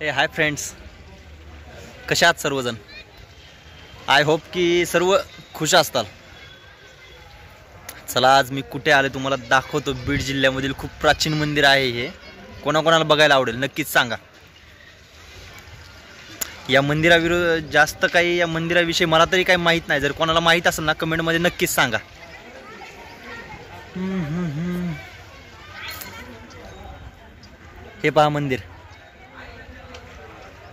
हे hi friends कशा आहात सर्वजण? आय होप की सर्व खुश असताल. चला आज मी कुठे आले तुम्हाला दाखवतो. बीड जिल्ह्यामधील खूप प्राचीन मंदिर आहे हे. कोणाकोणाला बघायला आवडेल नक्कीच सांगा. या मंदिराविरुद्ध जास्त काही या मंदिराविषयी मला तरी काही माहीत नाही. जर कोणाला माहीत असेल ना कमेंटमध्ये नक्कीच सांगा. हे पहा मंदिर.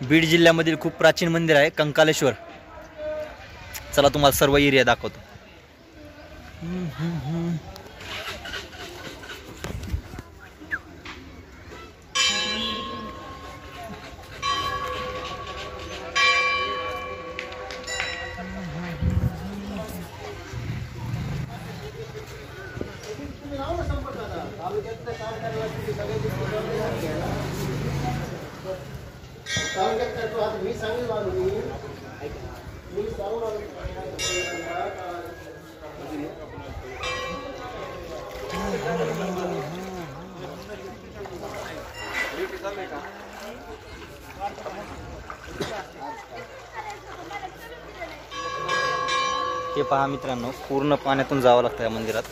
बीड जिल्ह्यामधील खूप प्राचीन मंदिर आहे कंकालेश्वर. चला तुम्हाला सर्व एरिया दाखवतो. हे पहा मित्रांनो पूर्ण पाण्यातून जावं लागतं या मंदिरात.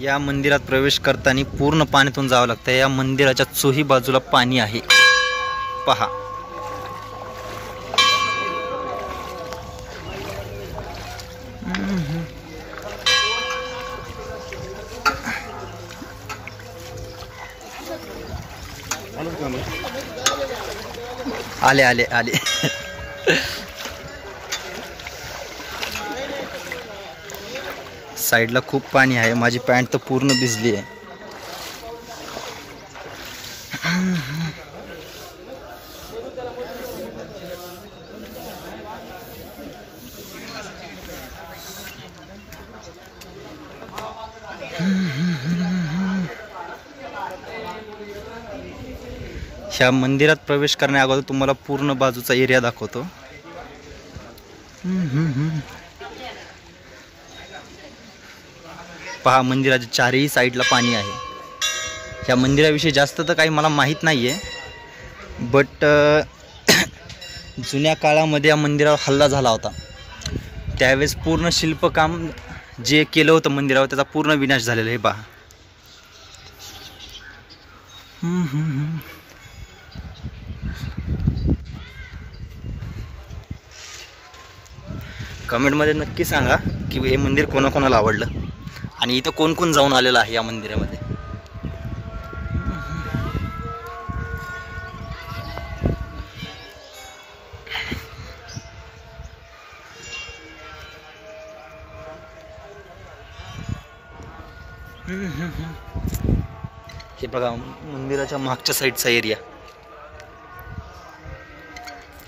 या मंदिरात प्रवेश करताना पूर्ण पाण्यातून जावं लागतं. या मंदिराच्या चोही बाजूला पाणी आहे. पहा. आले आले आले. साईडला खूप पाणी आहे. माझी पॅन्ट तर पूर्ण भिजली आहे. ह्या मंदिरात प्रवेश करण्या अगोदर तुम्हाला पूर्ण बाजूचा एरिया दाखवतो. पहा मंदिराच्या चारही साईडला पाणी आहे. ह्या मंदिराविषयी जास्त तर काही मला माहीत नाही आहे बट जुन्या काळामध्ये या मंदिरावर हल्ला झाला होता. त्यावेळेस पूर्ण शिल्पकाम जे केलं होतं मंदिरावर त्याचा पूर्ण विनाश झालेला आहे पहा. कमेंटमध्ये नक्की सांगा की हे मंदिर कोणाकोणाला आवडलं? आणि इथं कोण कोण जाऊन आलेलं आहे या मंदिरामध्ये? हे बघा मंदिराच्या मागच्या साईडचा एरिया.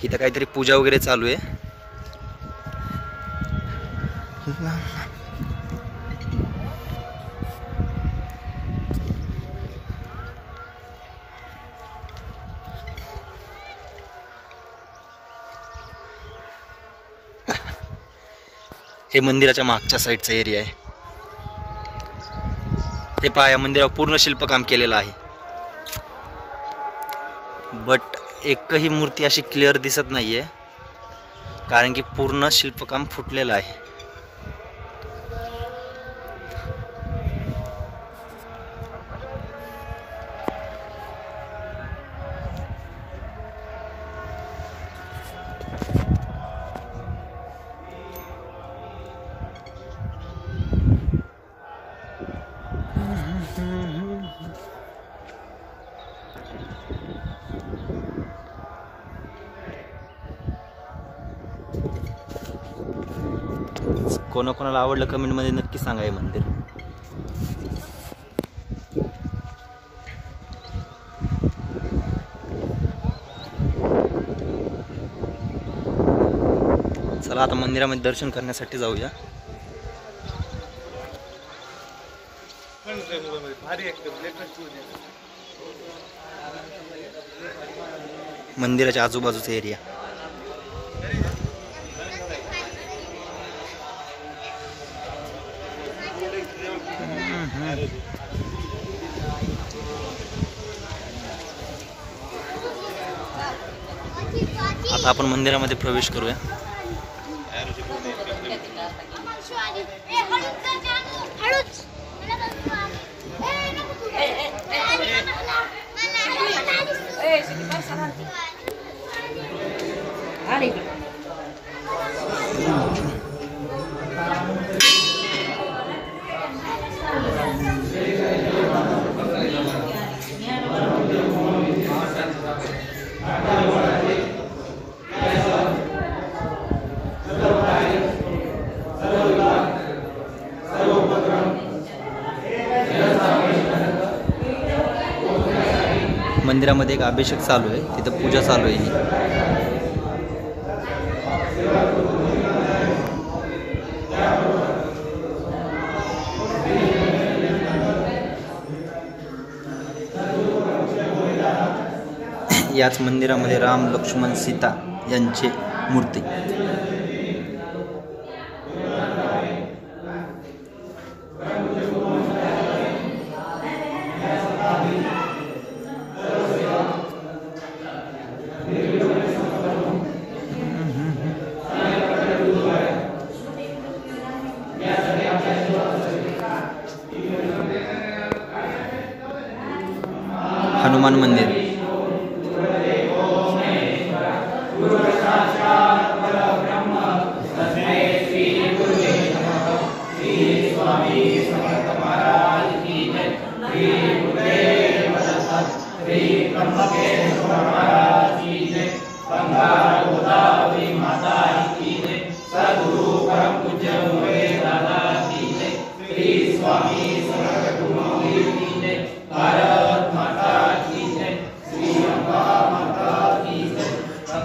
इथं काहीतरी पूजा वगैरे चालू आहे. हे मंदिराच्या मागच्या साईडचा एरिया आहे. हे पहा या मंदिरावर पूर्ण शिल्पकाम केलेलं आहे. बट एकही मूर्ती अशी क्लिअर दिसत नाहीये. कारण की पूर्ण शिल्पकाम फुटलेलं आहे. कोणाकोणाला आवडलं कमेंटमध्ये नक्की सांगा हे मंदिर. चला आता मंदिरामध्ये दर्शन करण्यासाठी जाऊया. मंदिराच्या आजूबाजूचा एरिया आता आपण मंदिरामध्ये प्रवेश करूया. मंदिरामध्ये एक अभिषेक चालू आहे. तिथं पूजा चालू आहे ही. याच मंदिरामध्ये राम लक्ष्मण सीता यांची मूर्ती. हनुमान मंदिर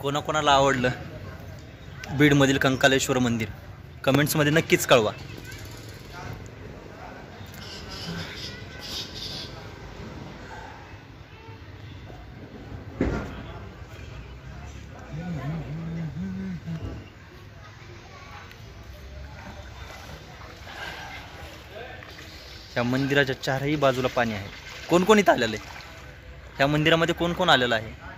कोणाकोणाला आवडलं बीडमधील कंकालेश्वर मंदिर? कमेंट्समध्ये नक्कीच कळवा. ह्या मंदिराच्या चारही बाजूला पाणी आहे. कोण कोण इथं आलेलं आहे? ह्या मंदिरामध्ये कोण कोण आलेलं आहे?